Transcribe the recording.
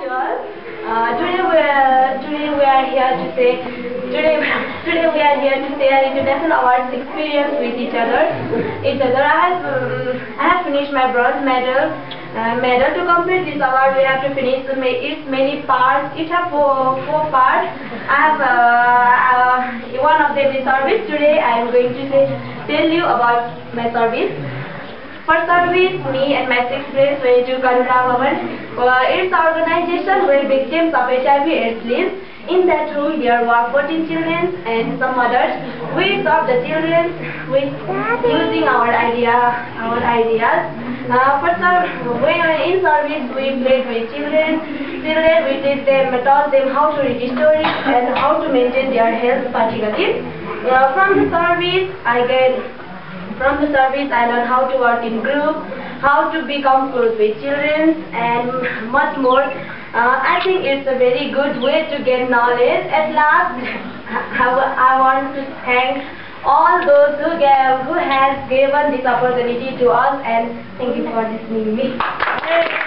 Uh, today we are here to say today today we are here to share international awards experience with each other. Each other. I have um, I have finished my bronze medal. Uh, medal to complete this award we have to finish its many parts. It have four four parts. I have uh, uh, one of them is service. Today I am going to say, tell you about my service. For service, me and my six friends went to Karuna Bhavan. Uh, it's an organization where victims of HIV AIDS live. In that room, there were 14 children and some others. We serve the children with using our idea, our ideas. Uh, for ser- when in service, we played with children. Children, we them, taught them how to read stories and how to maintain their health particularly. Uh, from the service, I get from the service, I learned how to work in group, how to become close with children, and much more. Uh, I think it's a very good way to get knowledge. At last, I, I want to thank all those who gave, who has given this opportunity to us, and thank you for listening me.